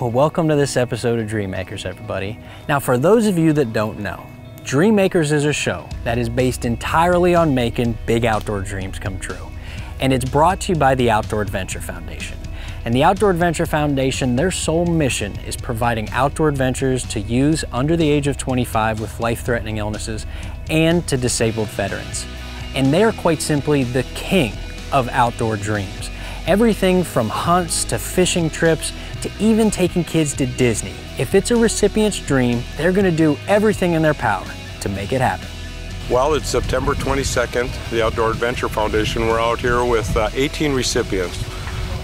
Well, welcome to this episode of Dreammakers, everybody. Now, for those of you that don't know, Dreammakers is a show that is based entirely on making big outdoor dreams come true. And it's brought to you by the Outdoor Adventure Foundation. And the Outdoor Adventure Foundation, their sole mission is providing outdoor adventures to youths under the age of 25 with life-threatening illnesses and to disabled veterans. And they are quite simply the king of outdoor dreams. Everything from hunts to fishing trips to even taking kids to Disney. If it's a recipient's dream, they're gonna do everything in their power to make it happen. Well, it's September 22nd, the Outdoor Adventure Foundation. We're out here with uh, 18 recipients.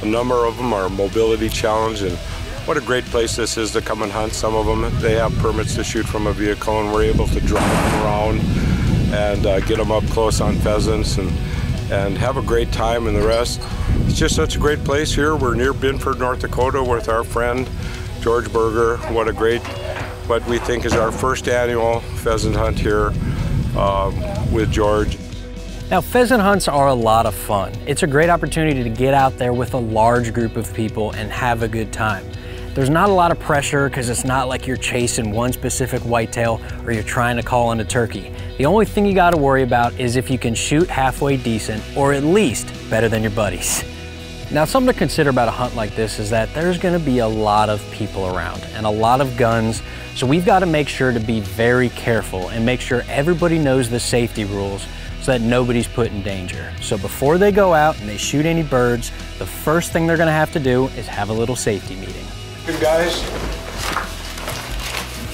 A number of them are mobility challenged and what a great place this is to come and hunt. Some of them, they have permits to shoot from a vehicle and we're able to drive them around and uh, get them up close on pheasants and, and have a great time and the rest. It's just such a great place here. We're near Binford, North Dakota with our friend George Berger. What a great, what we think is our first annual pheasant hunt here um, with George. Now, pheasant hunts are a lot of fun. It's a great opportunity to get out there with a large group of people and have a good time. There's not a lot of pressure because it's not like you're chasing one specific whitetail or you're trying to call in a turkey. The only thing you got to worry about is if you can shoot halfway decent or at least better than your buddies. Now, something to consider about a hunt like this is that there's going to be a lot of people around and a lot of guns, so we've got to make sure to be very careful and make sure everybody knows the safety rules so that nobody's put in danger. So before they go out and they shoot any birds, the first thing they're gonna have to do is have a little safety meeting. Good guys,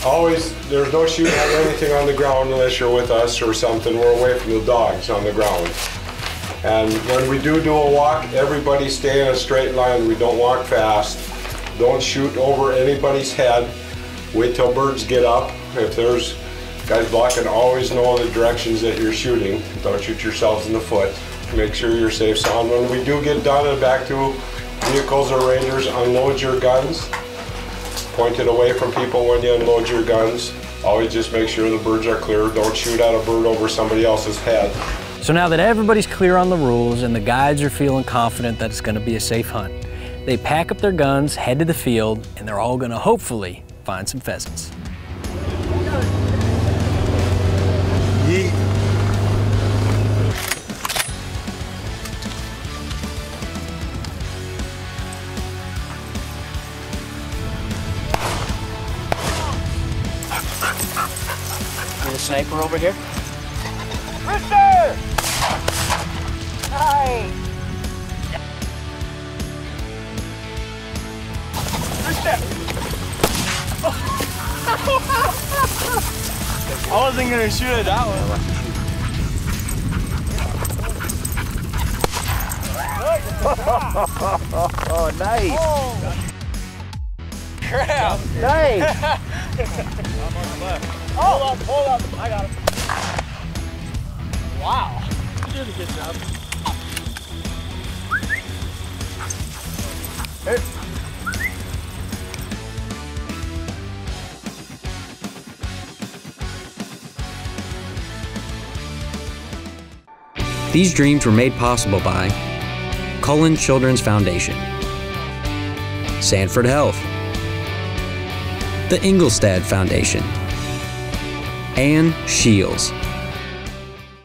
always, there's no shooting at anything on the ground unless you're with us or something. We're away from the dogs on the ground. And when we do do a walk, everybody stay in a straight line. We don't walk fast. Don't shoot over anybody's head. Wait till birds get up. If there's Guys blocking always know the directions that you're shooting. Don't shoot yourselves in the foot. Make sure you're safe. So when we do get done and back to vehicles or rangers, unload your guns. Point it away from people when you unload your guns. Always just make sure the birds are clear. Don't shoot at a bird over somebody else's head. So now that everybody's clear on the rules and the guides are feeling confident that it's going to be a safe hunt, they pack up their guns, head to the field, and they're all going to hopefully find some pheasants. Yeet. Sniper over here? Gonna shoot at that one. oh, nice. Crap. Nice. Oh. Hold up, hold up. I got him. Wow. You did a good job. These dreams were made possible by Cullen Children's Foundation, Sanford Health, the Engelstad Foundation, and Shields.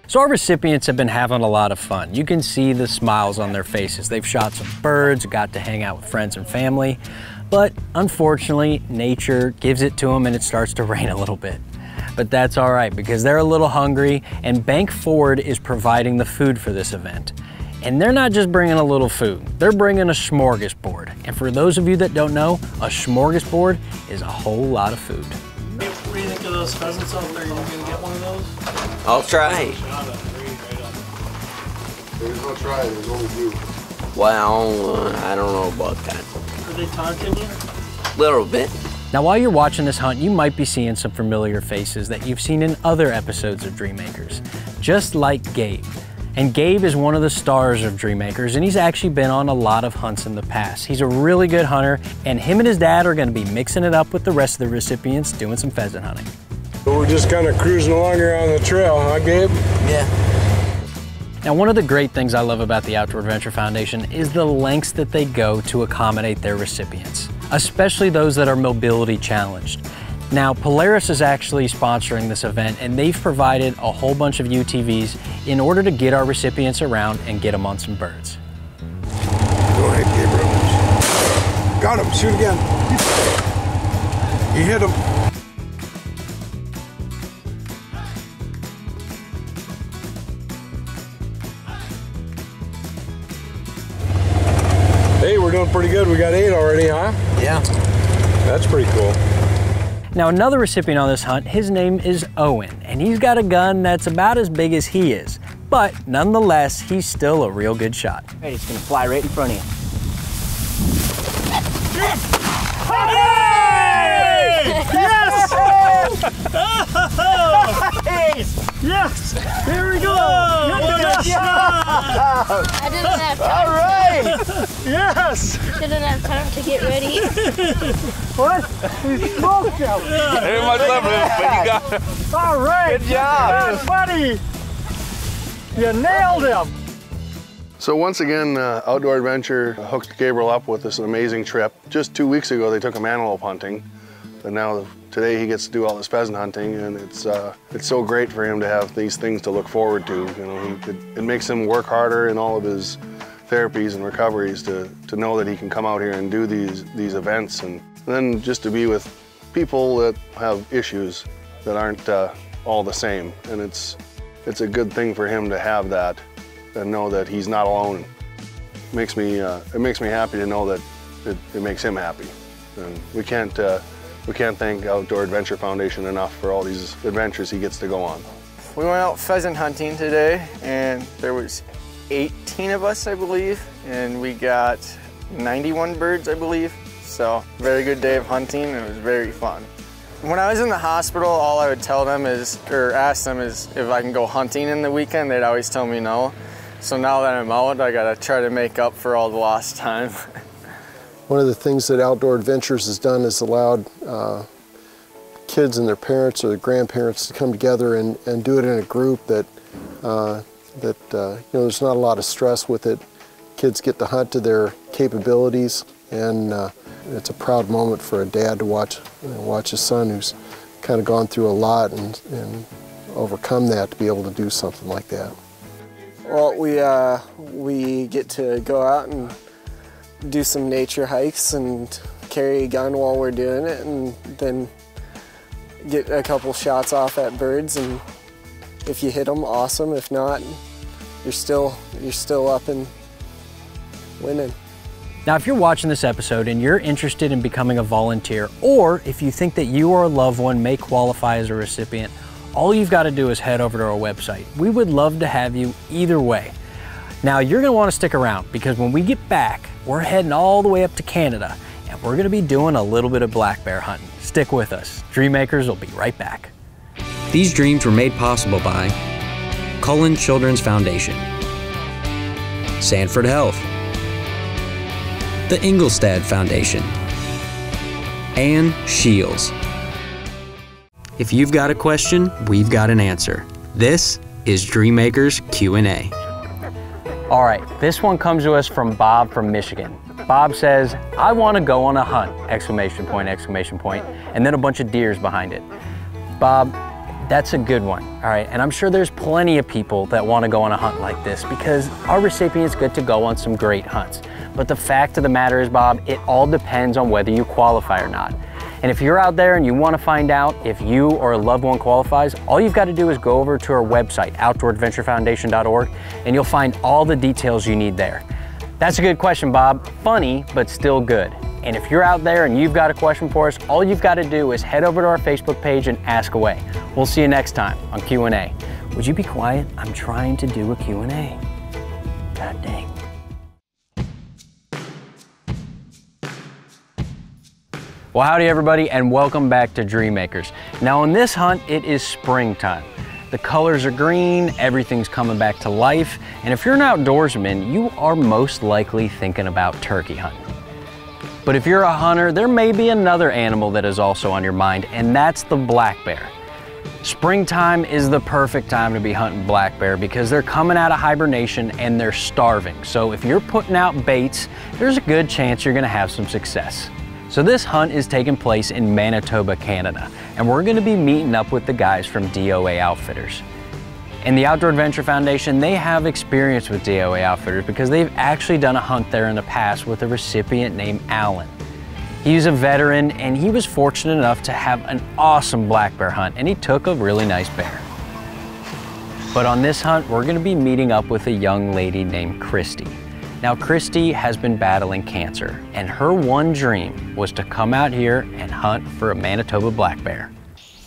So our recipients have been having a lot of fun. You can see the smiles on their faces. They've shot some birds, got to hang out with friends and family, but unfortunately, nature gives it to them and it starts to rain a little bit. But that's all right because they're a little hungry and Bank Forward is providing the food for this event. And they're not just bringing a little food, they're bringing a smorgasbord. And for those of you that don't know, a smorgasbord is a whole lot of food. What do you think of those pheasants out there? You gonna get one of those? I'll try. There's no try, there's only you. Well, uh, I don't know about that. Are they taunting you? Little bit. Now, while you're watching this hunt, you might be seeing some familiar faces that you've seen in other episodes of Dreammakers, just like Gabe. And Gabe is one of the stars of Dreammakers, and he's actually been on a lot of hunts in the past. He's a really good hunter, and him and his dad are gonna be mixing it up with the rest of the recipients doing some pheasant hunting. We're just kind of cruising along here on the trail, huh, Gabe? Yeah. Now, one of the great things I love about the Outdoor Adventure Foundation is the lengths that they go to accommodate their recipients. Especially those that are mobility challenged. Now, Polaris is actually sponsoring this event and they've provided a whole bunch of UTVs in order to get our recipients around and get them on some birds. Go ahead, Gabriel. Got him. Shoot again. You hit him. Hey, doing pretty good. We got eight already, huh? Yeah. That's pretty cool. Now another recipient on this hunt, his name is Owen, and he's got a gun that's about as big as he is. But nonetheless, he's still a real good shot. Hey, it's gonna fly right in front of you. There we go! I didn't have time. All right! Yes! Didn't have time to get ready. What? We smoked him! Very much love but you got him. All right! Good job. Yes, buddy! You nailed him! So once again, uh, Outdoor Adventure hooked Gabriel up with this amazing trip. Just two weeks ago, they took him antelope hunting, and now today he gets to do all this pheasant hunting, and it's uh, it's so great for him to have these things to look forward to. You know, he, it, it makes him work harder in all of his therapies and recoveries to, to know that he can come out here and do these these events, and, and then just to be with people that have issues that aren't uh, all the same, and it's it's a good thing for him to have that and know that he's not alone. makes me uh, it makes me happy to know that it, it makes him happy, and we can't uh, we can't thank Outdoor Adventure Foundation enough for all these adventures he gets to go on. We went out pheasant hunting today and there was 18 of us, I believe, and we got 91 birds, I believe. So very good day of hunting and it was very fun. When I was in the hospital, all I would tell them is, or ask them is if I can go hunting in the weekend, they'd always tell me no. So now that I'm out, I gotta try to make up for all the lost time. One of the things that Outdoor Adventures has done is allowed uh, kids and their parents or their grandparents to come together and, and do it in a group that, uh, that uh, you know, there's not a lot of stress with it. Kids get to hunt to their capabilities and uh, it's a proud moment for a dad to watch, you know, watch his son who's kind of gone through a lot and, and overcome that to be able to do something like that. Well, we, uh, we get to go out and do some nature hikes and carry a gun while we're doing it and then get a couple shots off at birds and if you hit them, awesome. If not, you're still, you're still up and winning. Now, if you're watching this episode and you're interested in becoming a volunteer, or if you think that you or a loved one may qualify as a recipient, all you've got to do is head over to our website. We would love to have you either way. Now, you're want to stick around because when we get back, we're heading all the way up to Canada and we're to be doing a little bit of black bear hunting. Stick with us. Dreammakers will be right back. These dreams were made possible by Cullen Children's Foundation, Sanford Health, the Engelstad Foundation, and Shields. If you've got a question, we've got an answer. This is Dreammakers Q&A. All right, this one comes to us from Bob from Michigan. Bob says, I want to go on a hunt, exclamation point, exclamation point, and then a bunch of deers behind it. Bob, that's a good one, all right? And I'm sure there's plenty of people that want to go on a hunt like this because our recipients get to go on some great hunts. But the fact of the matter is, Bob, it all depends on whether you qualify or not. And if you're out there and you want to find out if you or a loved one qualifies, all you've got to do is go over to our website, outdooradventurefoundation.org, and you'll find all the details you need there. That's a good question, Bob. Funny, but still good. And if you're out there and you've got a question for us, all you've got to do is head over to our Facebook page and ask away. We'll see you next time on Q&A. Would you be quiet? I'm trying to do a Q&A. God dang. Well, howdy everybody and welcome back to Dreammakers. Now on this hunt, it is springtime. The colors are green, everything's coming back to life, and if you're an outdoorsman, you are most likely thinking about turkey hunting. But if you're a hunter, there may be another animal that is also on your mind, and that's the black bear. Springtime is the perfect time to be hunting black bear because they're coming out of hibernation and they're starving. So if you're putting out baits, there's a good chance you're gonna have some success. So this hunt is taking place in Manitoba, Canada, and we're gonna be meeting up with the guys from DOA Outfitters. And the Outdoor Adventure Foundation, they have experience with DOA Outfitters because they've actually done a hunt there in the past with a recipient named Alan. He's a veteran and he was fortunate enough to have an awesome black bear hunt and he took a really nice bear. But on this hunt, we're gonna be meeting up with a young lady named Kristy. Now, Kristy has been battling cancer, and her one dream was to come out here and hunt for a Manitoba black bear.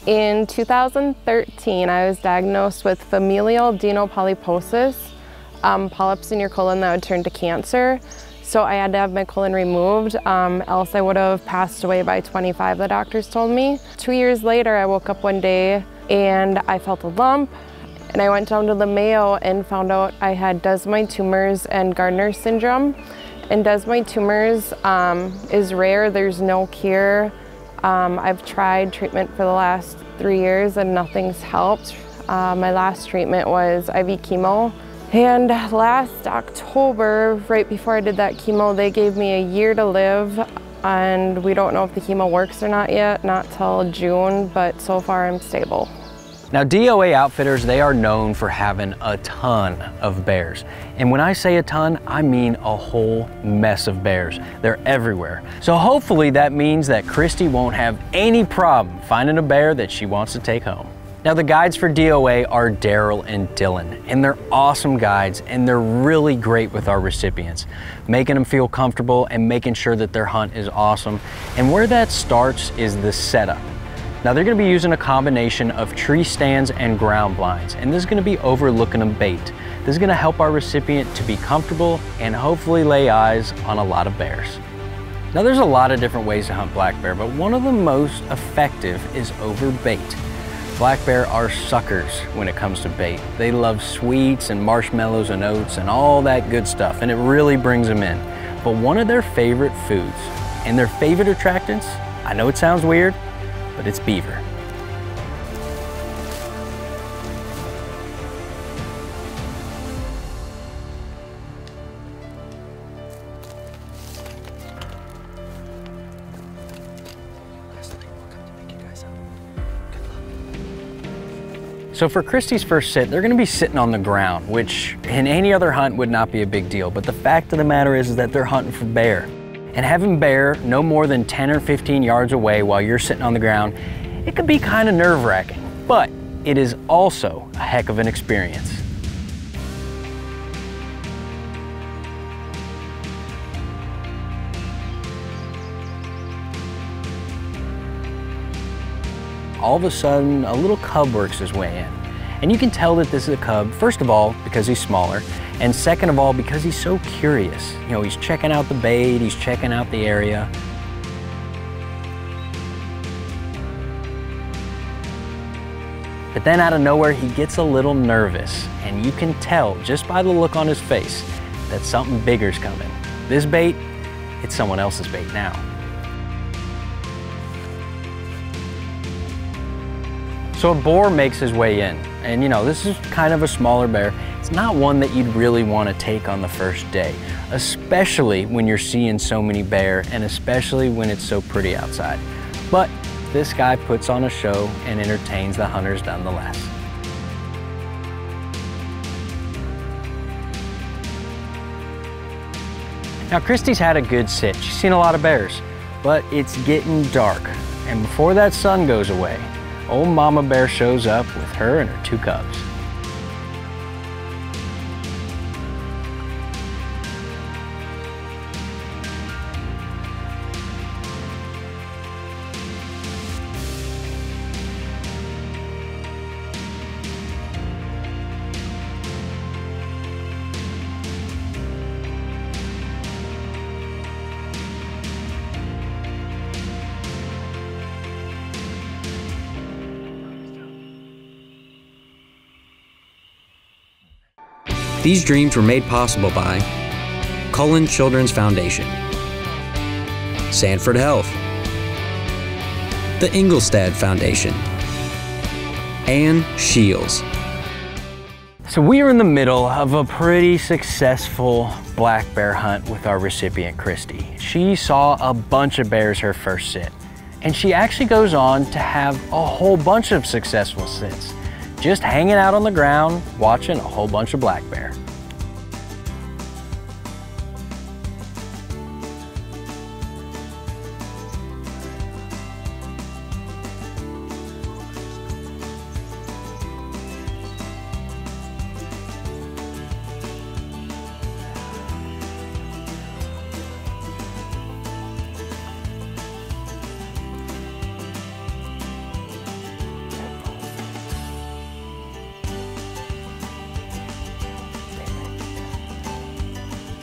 In 2013, I was diagnosed with familial adenopolyposis, um, polyps in your colon that would turn to cancer. So I had to have my colon removed, um, else I would have passed away by 25, the doctors told me. Two years later, I woke up one day and I felt a lump and I went down to the Mayo and found out I had desmoid tumors and Gardner syndrome. And desmoid tumors um, is rare, there's no cure. Um, I've tried treatment for the last three years and nothing's helped. Uh, my last treatment was IV chemo. And last October, right before I did that chemo, they gave me a year to live and we don't know if the chemo works or not yet, not till June, but so far I'm stable. Now DOA Outfitters, they are known for having a ton of bears. And when I say a ton, I mean a whole mess of bears. They're everywhere. So hopefully that means that Kristy won't have any problem finding a bear that she wants to take home. Now the guides for DOA are Daryl and Dylan, and they're awesome guides and they're really great with our recipients, making them feel comfortable and making sure that their hunt is awesome. And where that starts is the setup. Now they're gonna be using a combination of tree stands and ground blinds, and this is gonna be overlooking a bait. This is gonna help our recipient to be comfortable and hopefully lay eyes on a lot of bears. Now there's a lot of different ways to hunt black bear, but one of the most effective is over bait. Black bear are suckers when it comes to bait. They love sweets and marshmallows and oats and all that good stuff, and it really brings them in. But one of their favorite foods and their favorite attractants, I know it sounds weird, but it's beaver. So for Kristy's first sit, they're gonna be sitting on the ground, which in any other hunt would not be a big deal. But the fact of the matter is, is that they're hunting for bear. And having bear no more than 10 or 15 yards away while you're sitting on the ground, it can be kind of nerve wracking, but it is also a heck of an experience. All of a sudden, a little cub works his way in. And you can tell that this is a cub, first of all, because he's smaller, and second of all, because he's so curious. You know, he's checking out the bait, he's checking out the area. But then out of nowhere, he gets a little nervous, and you can tell just by the look on his face that something bigger's coming. This bait, it's someone else's bait now. So a boar makes his way in, and you know, this is kind of a smaller bear. It's not one that you'd really want to take on the first day, especially when you're seeing so many bear and especially when it's so pretty outside. But this guy puts on a show and entertains the hunters nonetheless. Now Kristy's had a good sit. She's seen a lot of bears, but it's getting dark. And before that sun goes away, old mama bear shows up with her and her two cubs. These dreams were made possible by Cullen Children's Foundation, Sanford Health, the Engelstad Foundation, and Shields. So we are in the middle of a pretty successful black bear hunt with our recipient, Kristy. She saw a bunch of bears her first sit, and she actually goes on to have a whole bunch of successful sits, just hanging out on the ground, watching a whole bunch of black bear.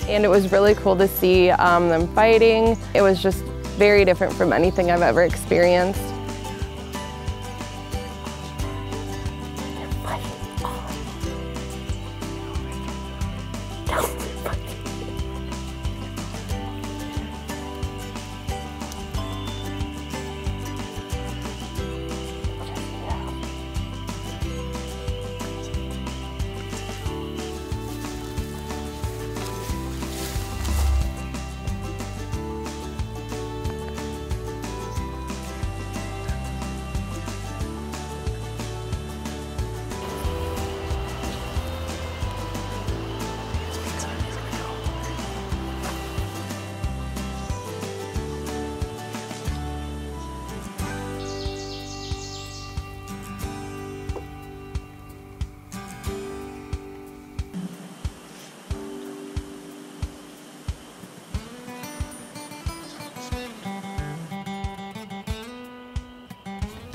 And it was really cool to see um, them fighting. It was just very different from anything I've ever experienced.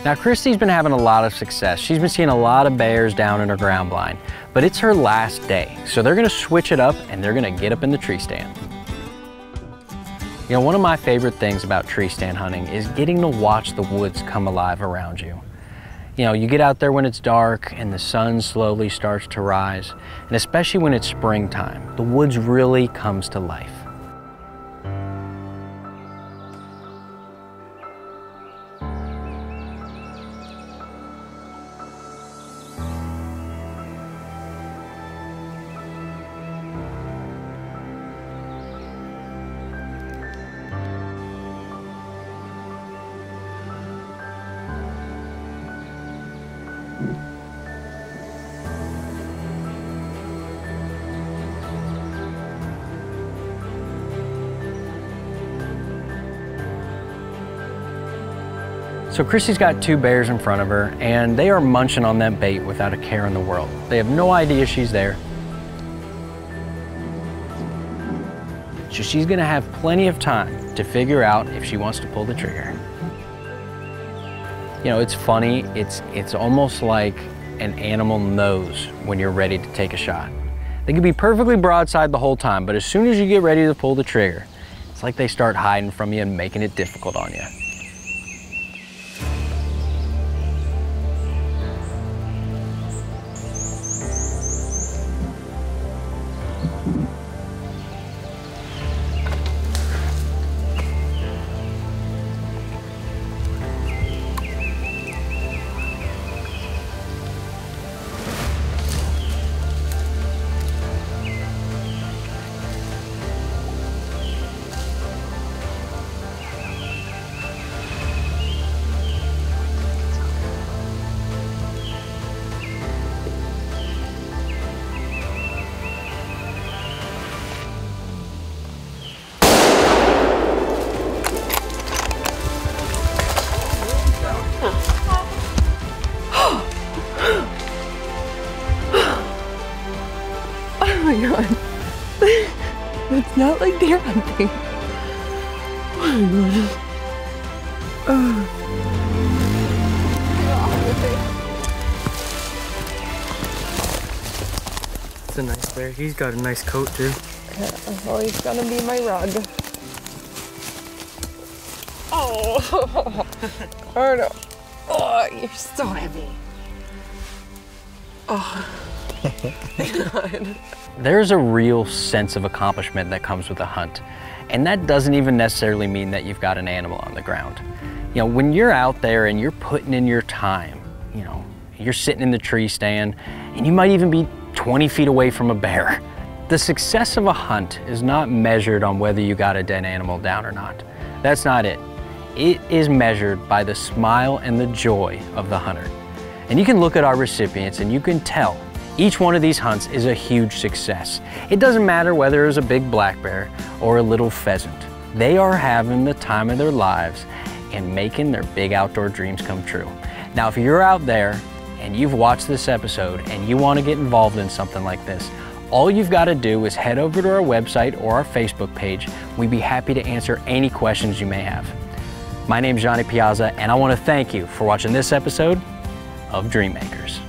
Now Kristy's been having a lot of success. She's been seeing a lot of bears down in her ground blind, but it's her last day. So they're gonna switch it up and they're gonna get up in the tree stand. You know, one of my favorite things about tree stand hunting is getting to watch the woods come alive around you. You know, you get out there when it's dark and the sun slowly starts to rise, and especially when it's springtime, the woods really comes to life. So Kristy's got two bears in front of her and they are munching on that bait without a care in the world. They have no idea she's there. So she's gonna have plenty of time to figure out if she wants to pull the trigger. You know, it's funny, it's, it's almost like an animal knows when you're ready to take a shot. They can be perfectly broadside the whole time, but as soon as you get ready to pull the trigger, it's like they start hiding from you and making it difficult on you. It's not like deer hunting. Oh my god. Oh. It's a nice bear. He's got a nice coat too. Yeah, well, he's gonna be my rug. Oh, oh no. Oh, you're so heavy. Oh. There's a real sense of accomplishment that comes with a hunt. And that doesn't even necessarily mean that you've got an animal on the ground. You know, when you're out there and you're putting in your time, you know, you're sitting in the tree stand and you might even be 20 feet away from a bear. The success of a hunt is not measured on whether you got a dead animal down or not. That's not it. It is measured by the smile and the joy of the hunter. And you can look at our recipients and you can tell each one of these hunts is a huge success. It doesn't matter whether it was a big black bear or a little pheasant. They are having the time of their lives and making their big outdoor dreams come true. Now, if you're out there and you've watched this episode and you want to get involved in something like this, all you've got to do is head over to our website or our Facebook page. We'd be happy to answer any questions you may have. My name is Johnny Piazza, and I want to thank you for watching this episode of Dream Makers.